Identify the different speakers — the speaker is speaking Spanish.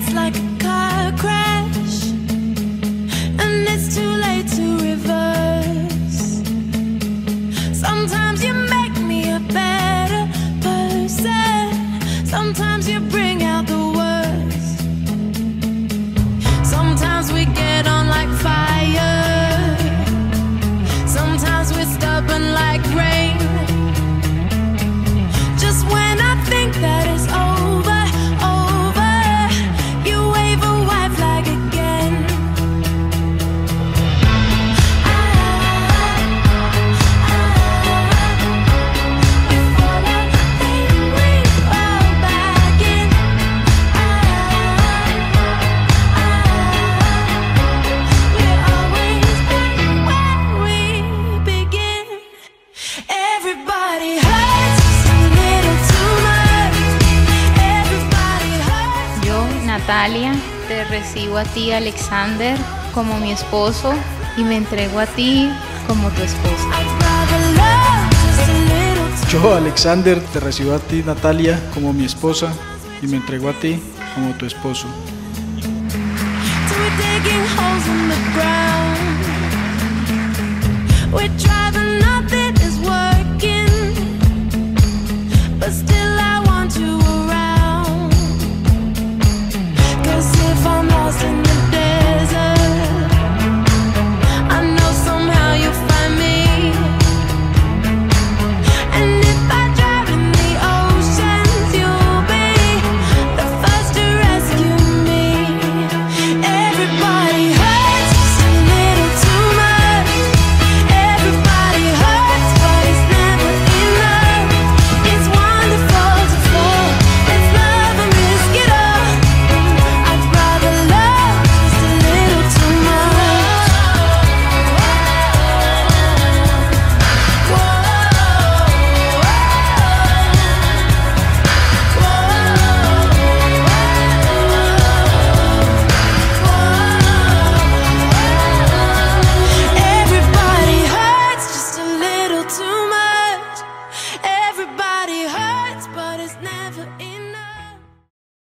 Speaker 1: It's like
Speaker 2: Natalia, te recibo a ti, Alexander, como mi esposo y me entrego a ti como tu esposa.
Speaker 3: Yo, Alexander, te recibo a ti, Natalia, como mi esposa y me entrego a ti como tu esposo.
Speaker 1: We're Bye.